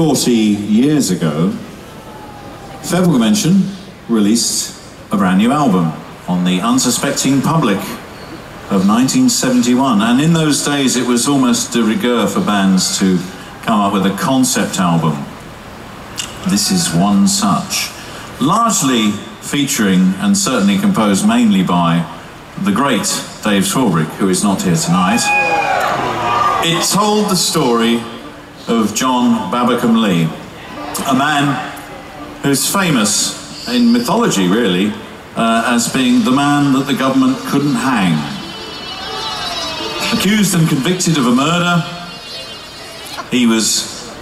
40 years ago, Fairport Convention released a brand new album on the unsuspecting public of 1971. And in those days, it was almost de rigueur for bands to come up with a concept album. This is one such. Largely featuring and certainly composed mainly by the great Dave Swarbrick, who is not here tonight. It told the story of John Babbacombe Lee, a man who's famous in mythology, really, uh, as being the man that the government couldn't hang. Accused and convicted of a murder, he was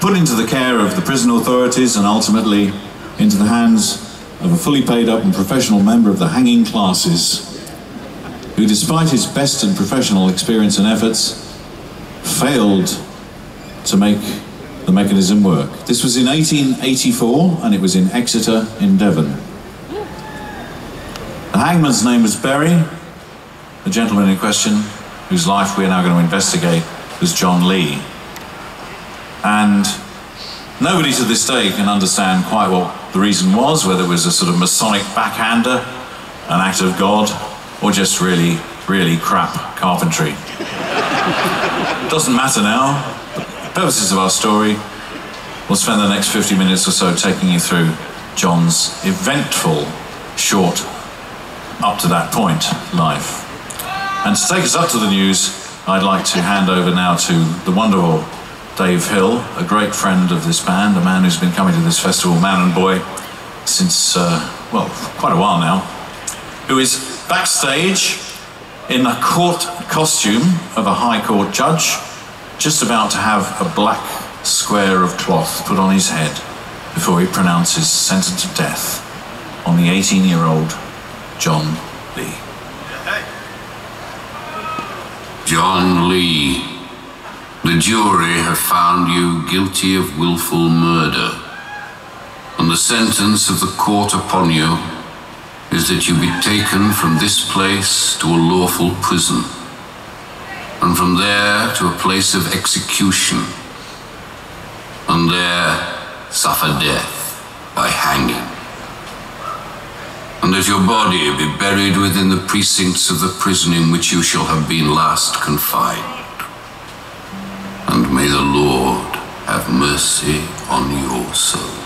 put into the care of the prison authorities and ultimately into the hands of a fully paid up and professional member of the hanging classes who, despite his best and professional experience and efforts, failed to make the mechanism work. This was in 1884 and it was in Exeter in Devon. The hangman's name was Berry. The gentleman in question, whose life we are now going to investigate, was John Lee. And nobody to this day can understand quite what the reason was, whether it was a sort of Masonic backhander, an act of God, or just really, really crap carpentry. Doesn't matter now. The purposes of our story, we'll spend the next 50 minutes or so taking you through John's eventful, short, up to that point life. And to take us up to the news, I'd like to hand over now to the wonderful Dave Hill, a great friend of this band, a man who's been coming to this festival, man and boy, since, uh, well, quite a while now, who is backstage in a court costume of a High Court judge, just about to have a black square of cloth put on his head before he pronounces sentence of death on the 18 year old John Lee. John Lee. The jury have found you guilty of willful murder, and the sentence of the court upon you is that you be taken from this place to a lawful prison, and from there to a place of execution, and there suffer death by hanging. And that your body be buried within the precincts of the prison in which you shall have been last confined and may the Lord have mercy on your soul.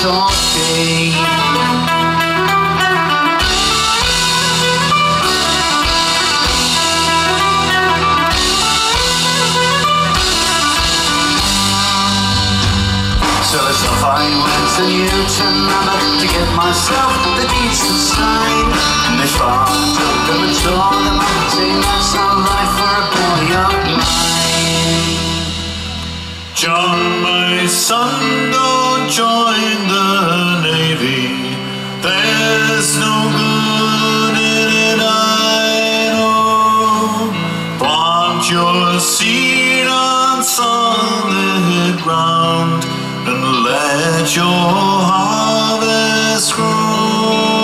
Talking. So it's off I went to Newton Abbot to get myself the to sign. My father took them and them that's not right for a boy of mine. John, my son, don't join the Navy. There's no good in it, I know. Plant your seed on solid ground and let your harvest grow.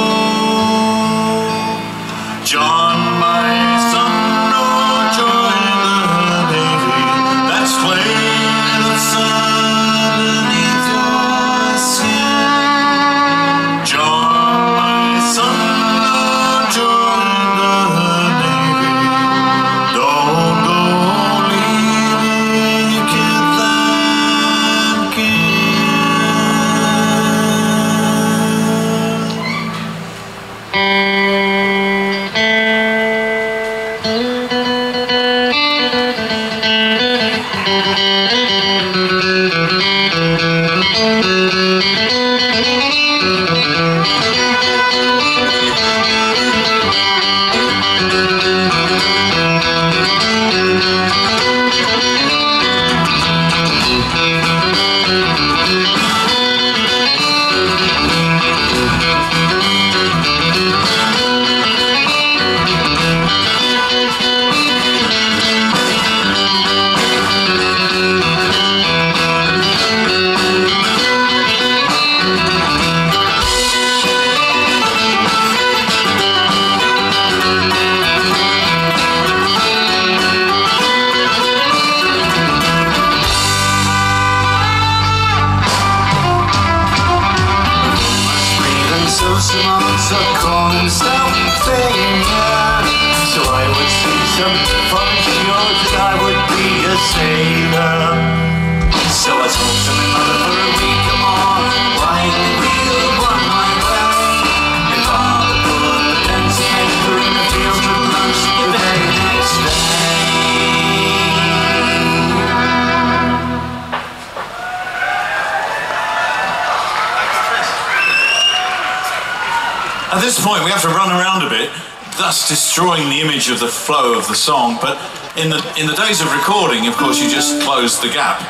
This point, we have to run around a bit, thus destroying the image of the flow of the song. But in the in the days of recording, of course, you just close the gap.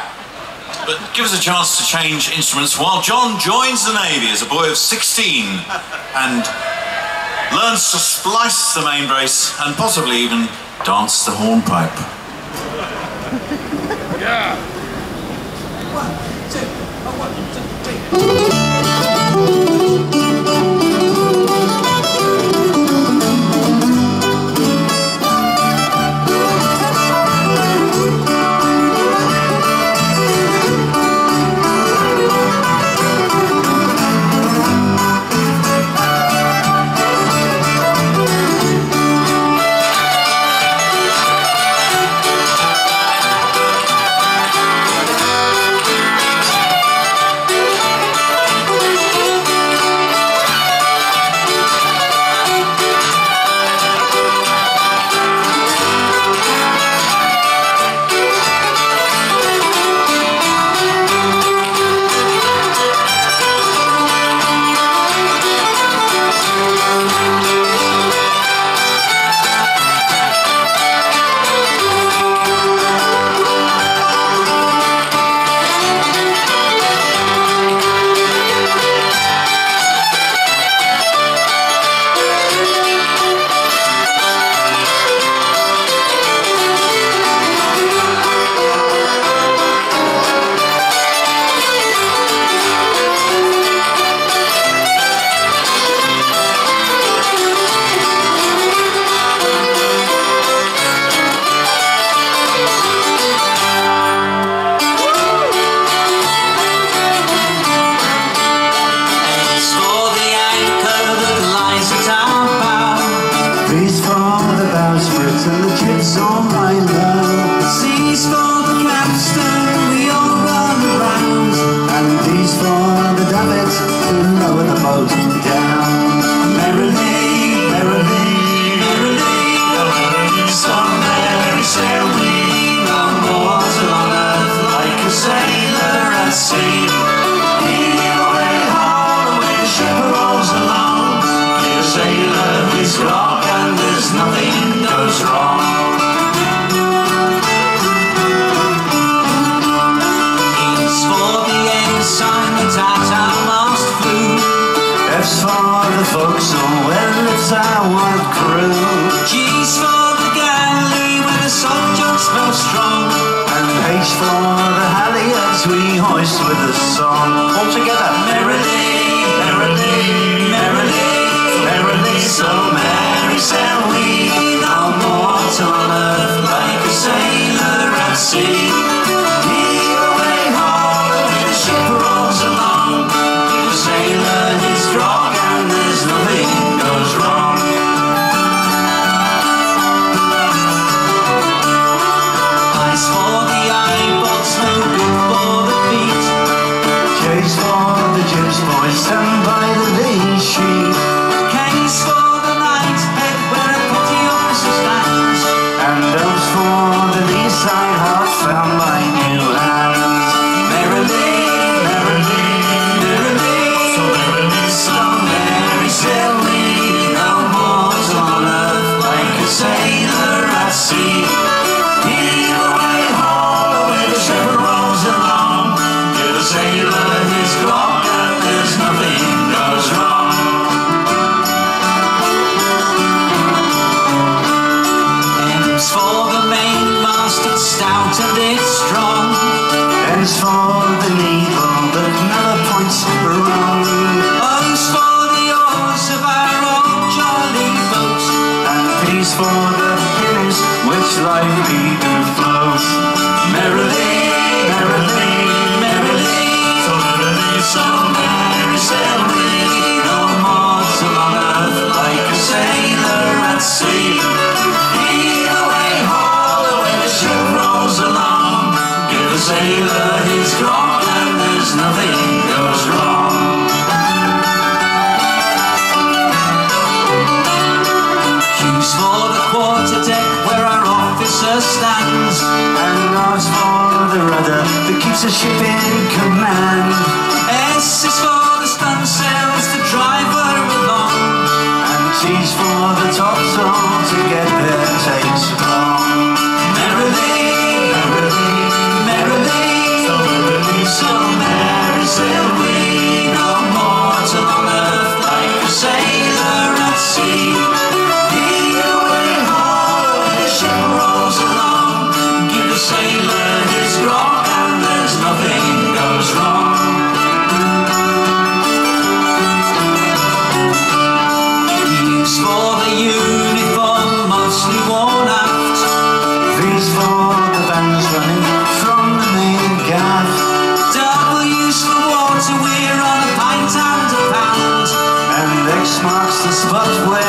But give us a chance to change instruments while John joins the Navy as a boy of 16 and learns to splice the main brace and possibly even dance the hornpipe. Thank as crew. G's for the galley where the salt junk smells strong. And H for the alley we hoist with a song. All together, merrily, merrily, merrily, merrily, so merry shall we. No more on earth like a sailor at sea. for the years which life either flows. the rudder that keeps the ship in command. S is for the stunsails, the her along, and T's for the topsail. God's way.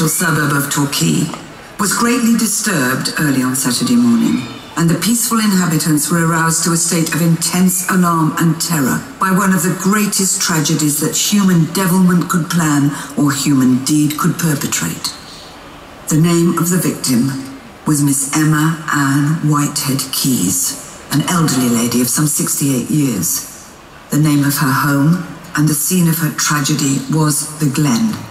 residential suburb of Torquay, was greatly disturbed early on Saturday morning, and the peaceful inhabitants were aroused to a state of intense alarm and terror by one of the greatest tragedies that human devilment could plan or human deed could perpetrate. The name of the victim was Miss Emma Ann Whitehead Keyse, an elderly lady of some 68 years. The name of her home and the scene of her tragedy was the Glen,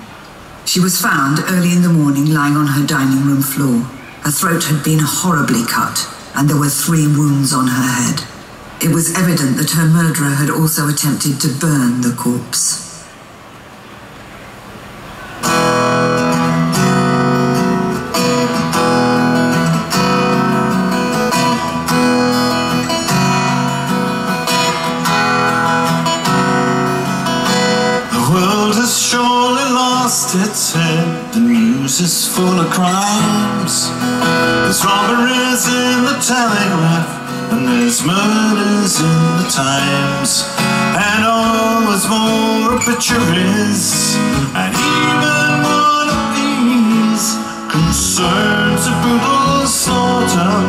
she was found early in the morning lying on her dining room floor. Her throat had been horribly cut, and there were three wounds on her head. It was evident that her murderer had also attempted to burn the corpse. Telegraph And there's murders in the Times. And always more a And even one of these Concerns a brutal slaughter.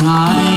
There's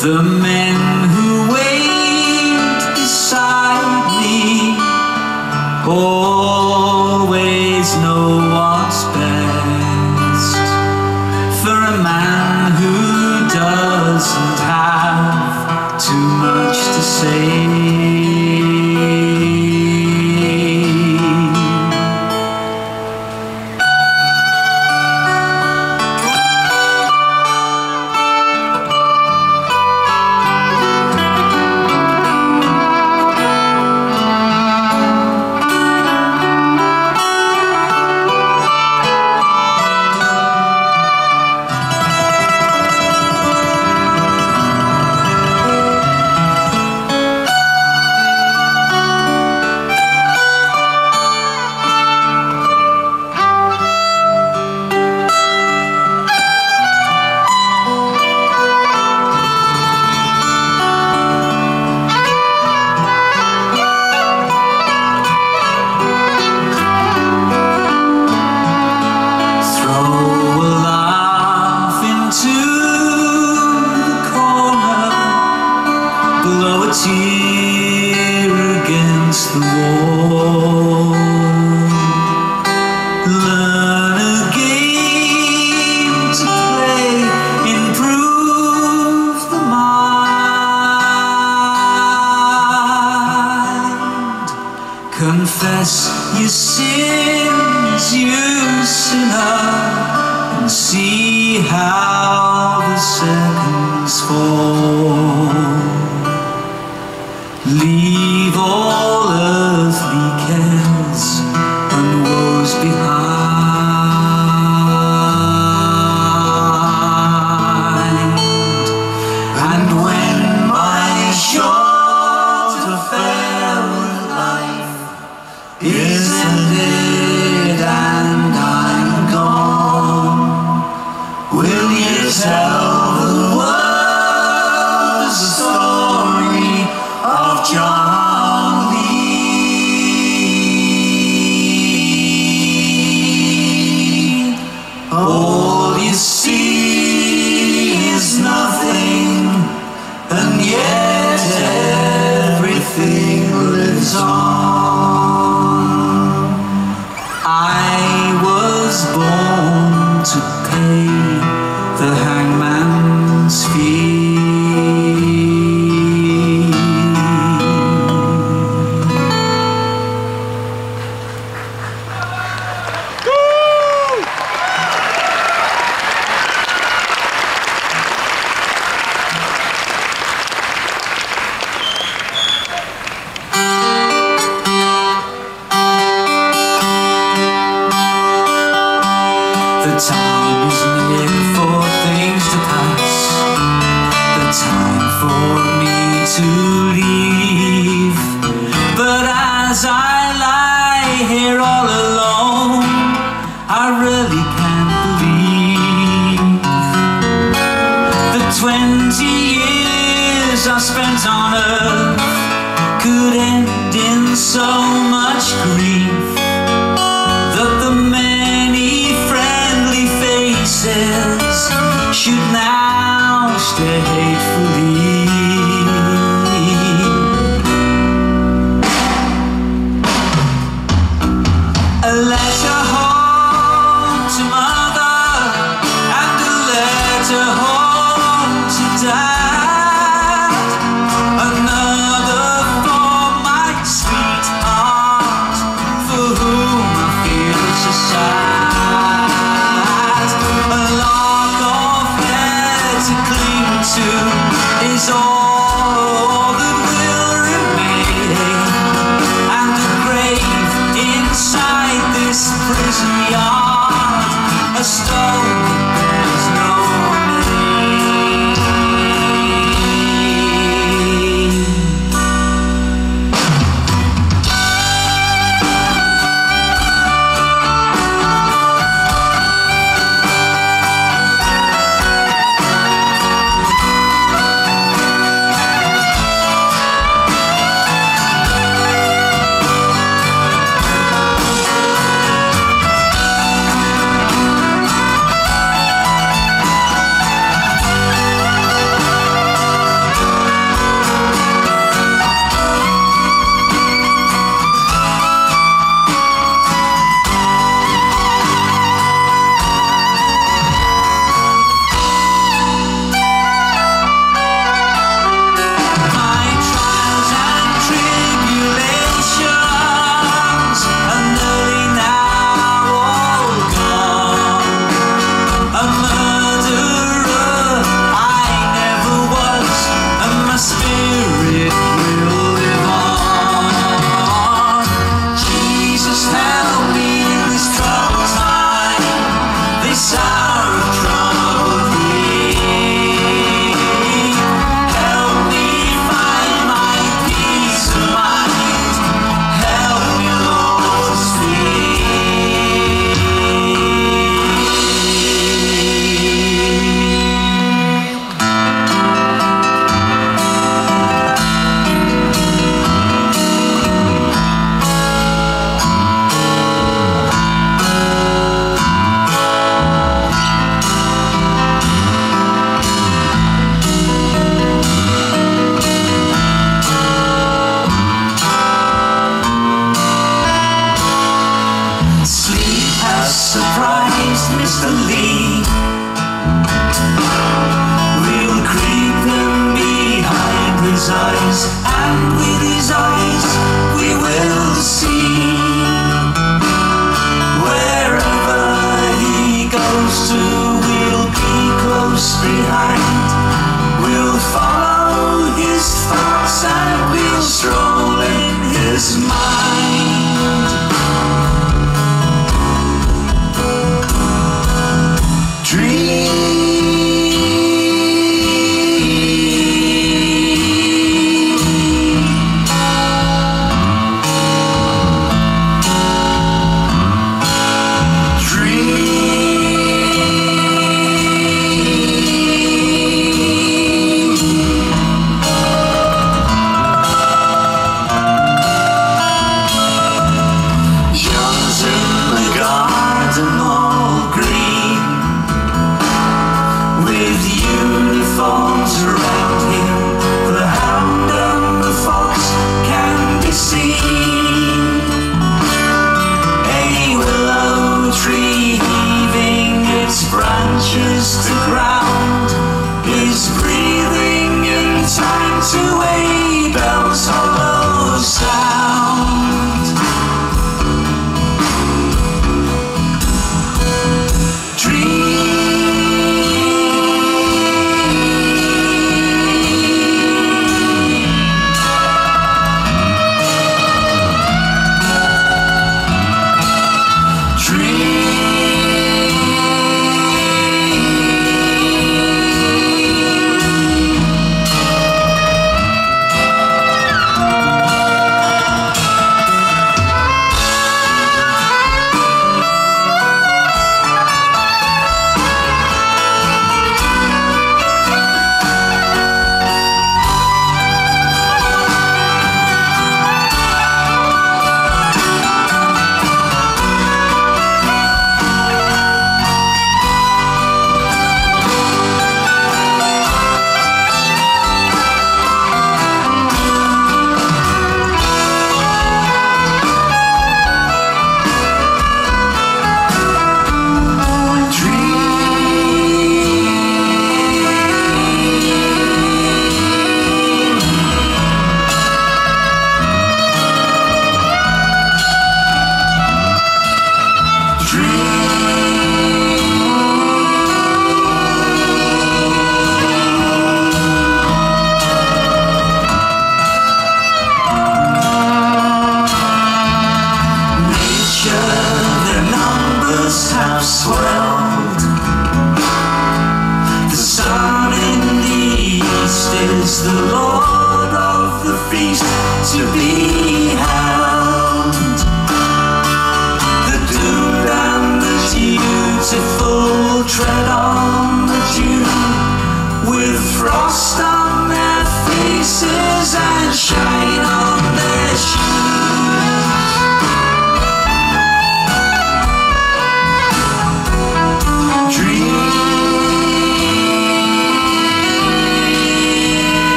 The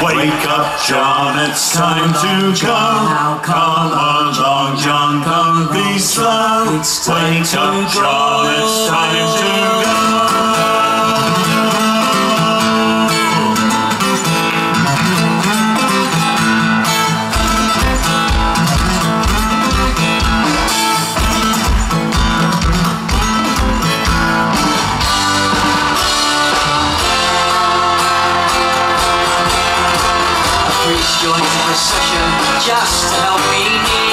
Wake up, John, it's time to come. Now come along, John, come be slow. Wake up, John, it's time to go. just to help me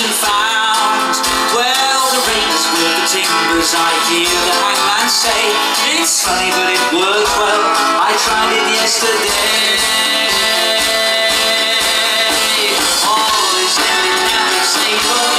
solution found. Well, the rain is with the timbers, I hear the hangman say. It's funny, but it worked well. I tried it yesterday. All is never, never stable.